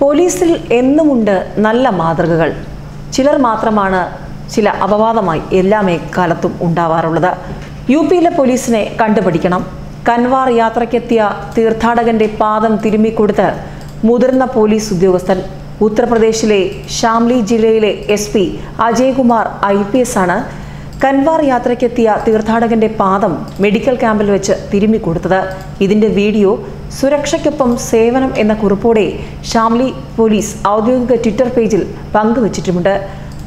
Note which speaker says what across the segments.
Speaker 1: പോലീസിൽ എന്നുമുണ്ട് നല്ല മാതൃകകൾ. ചിലർ മാത്രമാണ് ചില അപവാദമായി എല്ലാ കാലത്തും ഉണ്ടാവാറുള്ളത്. യു പിയിലെ പോലീസിനെ കണ്ടുപിടിക്കണം. കൻവാർ യാത്രയ്ക്കെത്തിയ തീർത്ഥാടകന്റെ പാദം തിരുമ്മിക്കൊടുത്ത് മുതിർന്ന പോലീസ് ഉദ്യോഗസ്ഥൻ ഉത്തർപ്രദേശിലെ ഷാംലി ജില്ലയിലെ S P Ajaykumar I P S ആണ് കൻവാർ യാത്രയ്ക്കെത്തിയ തീർത്ഥാടകന്റെ പാദം മെഡിക്കൽ ക്യാമ്പിൽ വെച്ച് തിരുമ്മിക്കൊടുത്തത് ഇതിന്റെ വീഡിയോ സുരക്ഷയ്ക്കൊപ്പം സേവനം എന്ന കുറിപ്പോടെ ഷാംലി പോലീസ് ഔദ്യോഗിക ട്വിറ്റർ പേജിൽ പങ്കുവച്ചിട്ടുമുണ്ട്.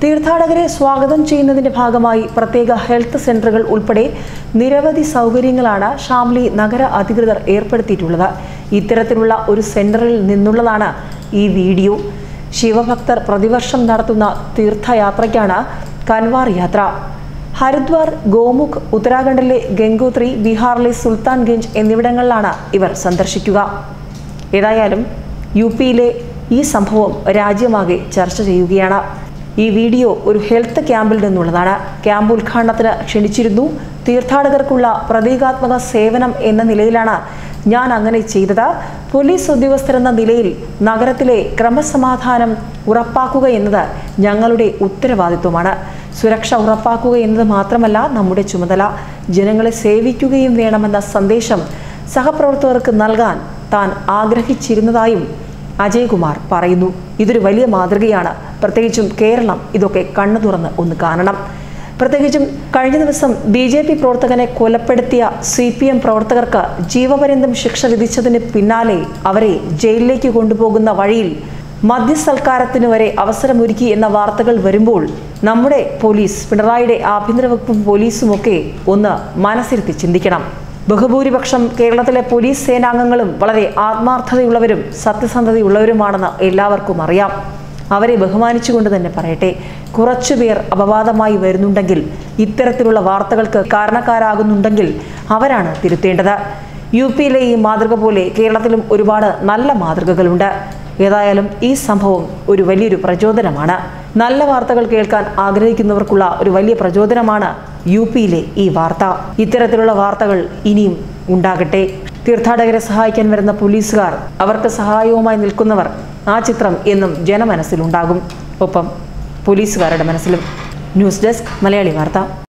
Speaker 1: തീർത്ഥാടകരെ സ്വാഗതം ചെയ്യുന്നതിന്റെ ഭാഗമായി പ്രത്യേക ഹെൽത്ത് സെന്ററുകൾ ഉൾപ്പെടെ നിരവധി സൗകര്യങ്ങളാണ് ഷാംലി നഗര അധികൃതർ ഏർപ്പെടുത്തിയിട്ടുള്ളത്. ഇത്തരത്തിലുള്ള ഒരു സെന്ററിൽ നിന്നുള്ളതാണ് ഈ വീഡിയോ. ശിവഭക്തർ പ്രതിവർഷം നടത്തുന്ന തീർത്ഥയാത്രയ്ക്കാണ് കൻവാർ യാത്ര. ഹരിദ്വാർ ഗോമുഖ് ഉത്തരാഖണ്ഡിലെ ഗംഗോത്രി ബീഹാറിലെ സുൽത്താൻഗഞ്ച് എന്നിവിടങ്ങളിലാണ് ഇവർ സന്ദർശിക്കുക. ഏതായാലും യു പിയിലെ ഈ സംഭവം രാജ്യമാകെ ചർച്ച ചെയ്യുകയാണ്. ഈ വീഡിയോ ഒരു ഹെൽത്ത് ക്യാമ്പിൽ നിന്നുള്ളതാണ്. ക്യാമ്പ് ഉദ്ഘാടനത്തിന് ക്ഷണിച്ചിരുന്നു. തീർത്ഥാടകർക്കുള്ള പ്രതീകാത്മക സേവനം എന്ന നിലയിലാണ് ഞാൻ അങ്ങനെ ചെയ്തത്. പോലീസ് ഉദ്യോഗസ്ഥരെന്ന നിലയിൽ നഗരത്തിലെ ക്രമസമാധാനം ഉറപ്പാക്കുക എന്നത് ഞങ്ങളുടെ ഉത്തരവാദിത്വമാണ്. സുരക്ഷ ഉറപ്പാക്കുക എന്നത് മാത്രമല്ല നമ്മുടെ ചുമതല ജനങ്ങളെ സേവിക്കുകയും വേണമെന്ന സന്ദേശം സഹപ്രവർത്തകർക്ക് നൽകാൻ താൻ ആഗ്രഹിച്ചിരുന്നതായും അജയ്കുമാർ പറയുന്നു. ഇതൊരു വലിയ മാതൃകയാണ്. പ്രത്യേകിച്ചും കേരളം ഇതൊക്കെ കണ്ണു തുറന്ന് ഒന്ന് കാണണം. പ്രത്യേകിച്ചും കഴിഞ്ഞ ദിവസം ബി ജെ പി പ്രവർത്തകനെ കൊലപ്പെടുത്തിയ സി പി എം പ്രവർത്തകർക്ക് ജീവപര്യന്തം ശിക്ഷ വിധിച്ചതിന് പിന്നാലെ അവരെ ജയിലിലേക്ക് കൊണ്ടുപോകുന്ന വഴിയിൽ മദ്യസൽക്കാരത്തിന് വരെ അവസരമൊരുക്കി എന്ന വാർത്തകൾ വരുമ്പോൾ നമ്മുടെ പോലീസ് പിണറായിയുടെ ആഭ്യന്തര വകുപ്പും പോലീസുമൊക്കെ ഒന്ന് മനസ്സിരുത്തി ചിന്തിക്കണം. ബഹുഭൂരിപക്ഷം കേരളത്തിലെ പോലീസ് സേനാംഗങ്ങളും വളരെ ആത്മാർത്ഥതയുള്ളവരും സത്യസന്ധതയുള്ളവരുമാണെന്ന് എല്ലാവർക്കും അറിയാം. അവരെ ബഹുമാനിച്ചുകൊണ്ട് തന്നെ പറയട്ടെ കുറച്ചുപേർ അപവാദമായി വരുന്നുണ്ടെങ്കിൽ ഇത്തരത്തിലുള്ള വാർത്തകൾക്ക് കാരണക്കാരാകുന്നുണ്ടെങ്കിൽ അവരാണ് തിരുത്തേണ്ടത്. യു പിയിലെ ഈ മാതൃക പോലെ കേരളത്തിലും ഒരുപാട് നല്ല മാതൃകകളുണ്ട്. ഏതായാലും ഈ സംഭവം ഒരു വലിയൊരു പ്രചോദനമാണ്. നല്ല വാർത്തകൾ കേൾക്കാൻ ആഗ്രഹിക്കുന്നവർക്കുള്ള ഒരു വലിയ പ്രചോദനമാണ് യു പിയിലെ ഈ വാർത്ത. ഇത്തരത്തിലുള്ള വാർത്തകൾ ഇനിയും ഉണ്ടാകട്ടെ. തീർത്ഥാടകരെ സഹായിക്കാൻ വരുന്ന പോലീസുകാർ അവർക്ക് സഹായവുമായി നിൽക്കുന്നവർ ആ ചിത്രം എന്നും ജനമനസ്സിലുണ്ടാകും. ഒപ്പം പോലീസുകാരുടെ മനസ്സിലും. ന്യൂസ് ഡെസ്ക് മലയാളി വാർത്ത.